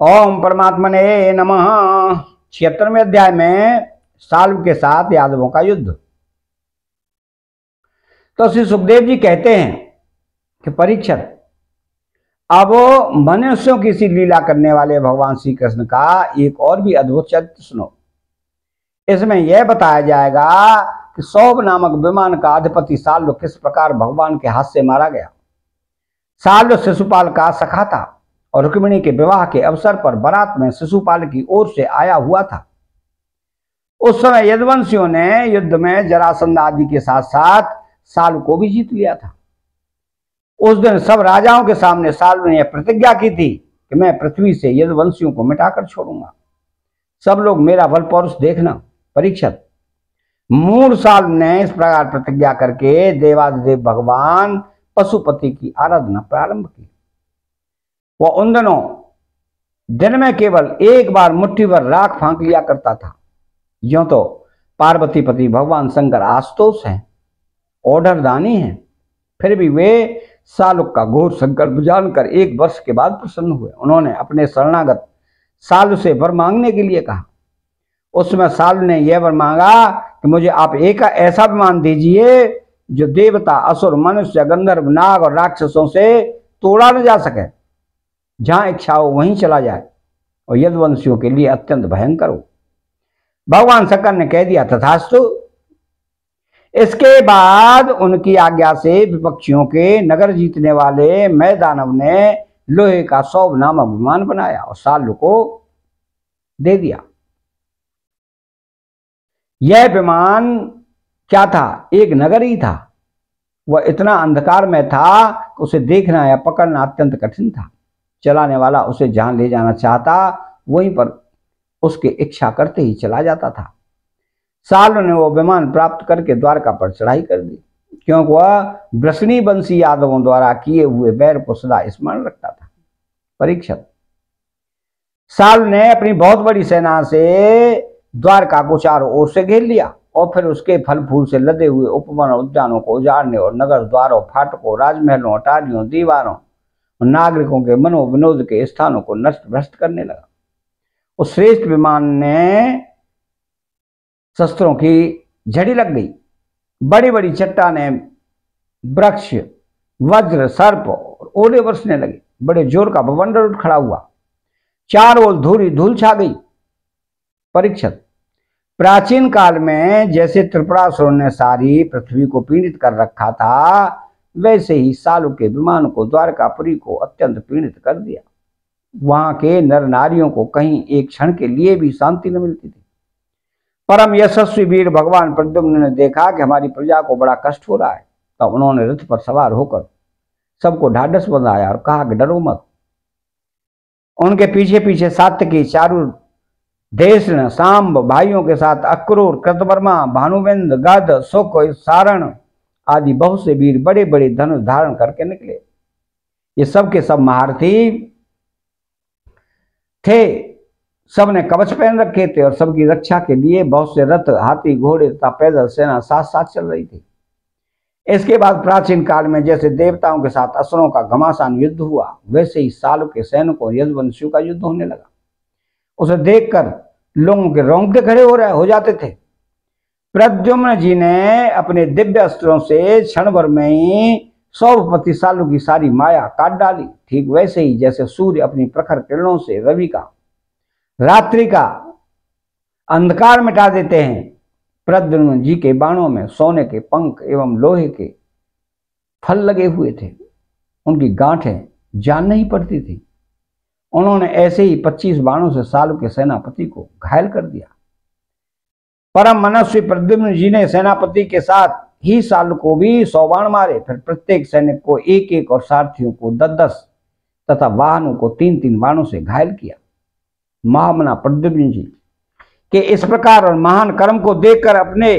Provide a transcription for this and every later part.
ओम परमात्मने नमः। छिहत्तरवें अध्याय में साल्व के साथ यादवों का युद्ध। तो श्री सुखदेव जी कहते हैं कि परीक्षक, अब मनुष्यों की सी लीला करने वाले भगवान श्री कृष्ण का एक और भी अद्भुत चरित्र सुनो। इसमें यह बताया जाएगा कि सौभ नामक विमान का अधिपति साल्व किस प्रकार भगवान के हाथ से मारा गया। साल्व शिशुपाल का सखा था। और रुक्मिणी के विवाह के अवसर पर बारात में शिशुपाल की ओर से आया हुआ था। उस समय यदवंशियों ने युद्ध में जरासंध आदि के साथ साथ साल को भी जीत लिया था। उस दिन सब राजाओं के सामने साल ने यह प्रतिज्ञा की थी कि मैं पृथ्वी से यदवंशियों को मिटाकर छोड़ूँगा। सब लोग मेरा बल पौरुष देखना परीक्षक मूल साल ने इस प्रकार प्रतिज्ञा करके देवादिदेव भगवान पशुपति की आराधना प्रारंभ की। वह उन दिनों, दिन में केवल एक बार मुट्ठी भर राख फांक लिया करता था। यो तो पार्वती पति भगवान शंकर आस्तोष हैं ओढ़र दानी हैं, फिर भी वे सालुक का घोर संकल्प जानकर एक वर्ष के बाद प्रसन्न हुए। उन्होंने अपने शरणागत सालु से वर मांगने के लिए कहा। उसमें सालु ने यह वर मांगा कि मुझे आप एक ऐसा विमान दीजिए जो देवता, असुर, मनुष्य, गंधर्व, नाग और राक्षसों से तोड़ा न जा सके। जहाँ इच्छा हो वहीं चला जाए। और यदवंशियों के लिए अत्यंत भयंकर हो। भगवान शंकर ने कह दिया, तथास्तु, इसके बाद उनकी आज्ञा से विपक्षियों के नगर जीतने वाले मैदानव ने लोहे का सौभ नामक विमान बनाया और सालु को दे दिया। यह विमान क्या था? एक नगर ही था। वह इतना अंधकार में था कि उसे देखना या पकड़ना अत्यंत कठिन था। चलाने वाला उसे जहाँ ले जाना चाहता, वहीं पर उसकी इच्छा करते ही चला जाता था। साल ने वो विमान प्राप्त करके द्वारका पर चढ़ाई कर दी, क्योंकि वह ब्रसनी बंसी यादवों द्वारा किए हुए बैर को सदा स्मरण रखता था। परीक्षक साल ने अपनी बहुत बड़ी सेना से द्वारका को चारों ओर से घेर लिया और फिर उसके फल फूल से लदे हुए उपवन उद्यानों को उजाड़ने और नगर द्वारों, फाटकों, राजमहलों, अटारियों, दीवारों और नागरिकों के मनोविनोद के स्थानों को नष्ट, भ्रष्ट करने लगा। उस श्रेष्ठ विमान ने शस्त्रों की झड़ी लग गई। बड़ी बड़ी चट्टाने, वृक्ष, वज्र, सर्प और ओले बरसने लगे। बड़े ज़ोर का भवंडर उठ खड़ा हुआ। चार ओर धूरी धूल छा गई। परीक्षक, प्राचीन काल में जैसे त्रिपुरासुर ने सारी पृथ्वी को पीड़ित कर रखा था वैसे ही सालु के विमान को, द्वारकापुरी को अत्यंत पीड़ित कर दिया। वहाँ के नर नारियों को कहीं एक क्षण के लिए भी शांति न मिलती थी। परम यशस्वी वीर भगवान प्रद्युम्न ने देखा कि हमारी प्रजा को बड़ा कष्ट हो रहा है। तब तो उन्होंने रथ पर सवार होकर सबको ढाढ़स बंधाया और कहा कि डरो मत। उनके पीछे पीछे सात्य की चारु देश सांब, भाइयों के साथ अक्रूर, कृतवर्मा, भानुवेंद, गद, सुख, सारण आदि बहुत से वीर बड़े बड़े धनुष धारण करके निकले। ये सब के सब महारथी थे। सबने कवच पहन रखे थे और सबकी रक्षा के लिए बहुत से रथ, हाथी, घोड़े तथा पैदल सेना साथ साथ चल रही थी। इसके बाद प्राचीन काल में जैसे देवताओं के साथ असुरों का घमासान युद्ध हुआ, वैसे ही सालों के सैनिकों यदवंशियों का युद्ध होने लगा। उसे देखकर लोगों के रोंगटे खड़े हो रहे, हो जाते थे। प्रद्युम्न जी ने अपने दिव्य अस्त्रों से क्षण भर में ही सौभपति सालू की सारी माया काट डाली। ठीक वैसे ही जैसे सूर्य अपनी प्रखर किरणों से रवि का, रात्रि का अंधकार मिटा देते हैं। प्रद्युम्न जी के बाणों में सोने के पंख एवं लोहे के फल लगे हुए थे। उनकी गांठें जान नहीं पड़ती थी। उन्होंने ऐसे ही 25 बाणों से सालू के सेनापति को घायल कर दिया। परम मनस्वी प्रद्युम्न जी ने सेनापति के साथ ही साल को भी सौ बाण मारे। फिर प्रत्येक सैनिक को एक एक और सारथियों को दस दस तथा वाहनों को तीन तीन बाणों से घायल किया। महामना प्रद्युम्न जी के इस प्रकार और महान कर्म को देखकर अपने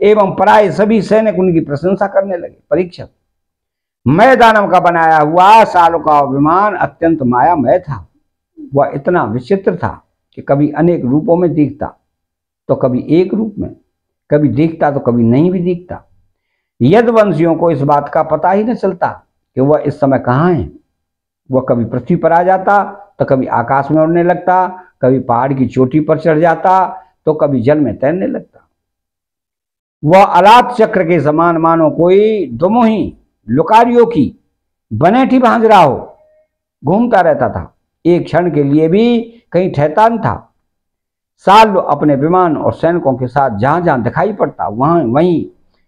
एवं पराय सभी सैनिक उनकी प्रशंसा करने लगे। परीक्षक मैदानव का बनाया हुआ सालों का विमान अत्यंत मायामय था। वह इतना विचित्र था कि कभी अनेक रूपों में दिखता। तो कभी एक रूप में, कभी दिखता तो कभी नहीं भी दिखता। यदवंशियों को इस बात का पता ही नहीं चलता कि वह इस समय कहाँ है। वह कभी पृथ्वी पर आ जाता तो कभी आकाश में उड़ने लगता, कभी पहाड़ की चोटी पर चढ़ जाता तो कभी जल में तैरने लगता। वह अलात चक्र के समान मानो कोई दुमोही लुकारियों की बनेठी भांज रहा हो। घूमता रहता था। एक क्षण के लिए भी कहीं ठहरता न था। साल अपने विमान और सैनिकों के साथ जहाँ जहाँ दिखाई पड़ता, वहाँ वहीं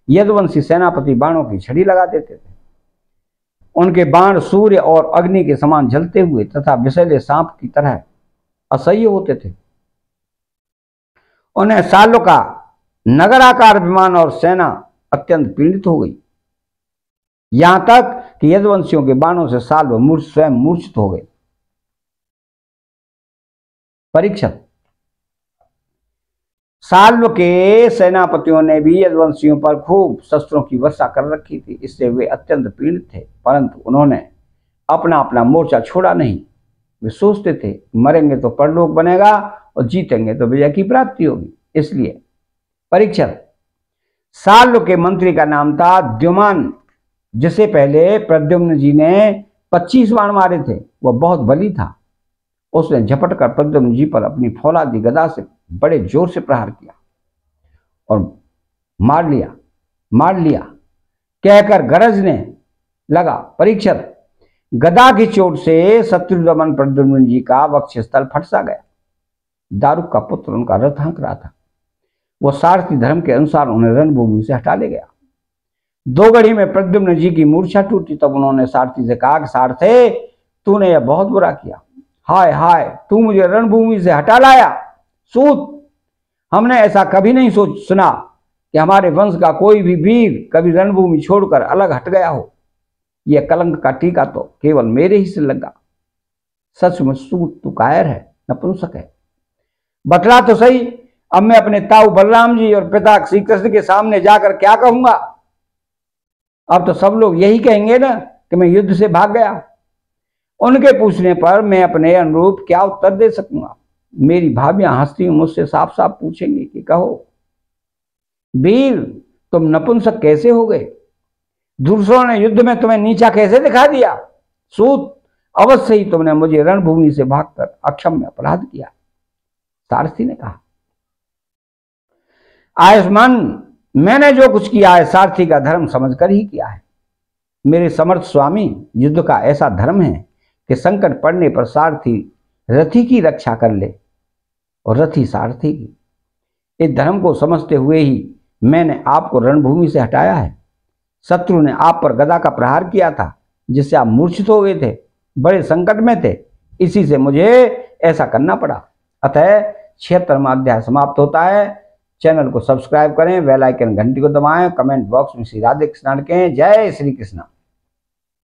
यदवंशी सेनापति बाणों की छड़ी लगा देते थे। उनके बाण सूर्य और अग्नि के समान जलते हुए तथा विषैले सांप की तरह असह्य होते थे। उन्हें सालों का नगराकार विमान और सेना अत्यंत पीड़ित हो गई। यहाँ तक कि यदवंशियों के बाणों से साल मूर्छ, स्वयं मूर्छित हो गए। परीक्षण साल्व के सेनापतियों ने भी यदवंशियों पर खूब शस्त्रों की वर्षा कर रखी थी, इससे वे अत्यंत पीड़ित थे, परंतु उन्होंने अपना अपना मोर्चा छोड़ा नहीं। वे सोचते थे, मरेंगे तो परलोक बनेगा और जीतेंगे तो विजय की प्राप्ति होगी, इसलिए परीक्षण। साल्व के मंत्री का नाम था द्युमान, जिसे पहले प्रद्युम्न जी ने 25 बाण मारे थे, वह बहुत बली था। उसने झपट कर प्रद्युम्न जी पर अपनी फौलादी गदा से बड़े ज़ोर से प्रहार किया और मार लिया मार लिया। कहकर गरजने लगा परीक्षण गदा की चोट से शत्रुदमन प्रद्युम्न जी का वक्षस्थल फट सा गया। दारुक का पुत्र उनका रथ हंक रहा था। वो सारथी धर्म के अनुसार उन्हें रणभूमि से हटा ले गया। दो घड़ी में प्रद्युम्न जी की मूर्छा टूटी, तब उन्होंने सारथी से कहा सारथे, तूने यह बहुत बुरा किया। हाय हाय, तू मुझे रणभूमि से हटा लाया। सूत हमने ऐसा कभी नहीं सोच, सुना कि हमारे वंश का कोई भी वीर कभी रणभूमि छोड़कर अलग हट गया हो। यह कलंक का टीका तो केवल मेरे ही से लगा। सच में सूत तो कायर है, नपुंसक है। बतला तो सही, अब मैं अपने ताऊ बलराम जी और पिता श्री कृष्ण के सामने जाकर क्या कहूँगा? अब तो सब लोग यही कहेंगे ना कि मैं युद्ध से भाग गया। उनके पूछने पर मैं अपने अनुरूप क्या उत्तर दे सकूँगा? मेरी भाभियाँ हंसती मुझसे साफ़ साफ़ पूछेंगी कि कहो, वीर, तुम नपुंसक कैसे हो गए? दूसरों ने युद्ध में तुम्हें नीचा कैसे दिखा दिया? सूत, अवश्य ही तुमने मुझे रणभूमि से भागकर अक्षम में अपराध किया। सारथी ने कहा, आयुष्मान, मैंने जो कुछ किया है, सारथी का धर्म समझकर ही किया है। मेरे समर्थ स्वामी, युद्ध का ऐसा धर्म है कि संकट पड़ने पर सारथी रथी की रक्षा कर ले। और रथी सारथी की। इस धर्म को समझते हुए ही मैंने आपको रणभूमि से हटाया है। शत्रु ने आप पर गदा का प्रहार किया था, जिससे आप मूर्छित हो गए थे, बड़े संकट में थे। इसी से मुझे ऐसा करना पड़ा। अतः छिहत्तरवा अध्याय समाप्त होता है। चैनल को सब्सक्राइब करें वेल आइकन घंटी को दबाएँ, कमेंट बॉक्स में श्री राधे कृष्ण के जय श्री कृष्ण।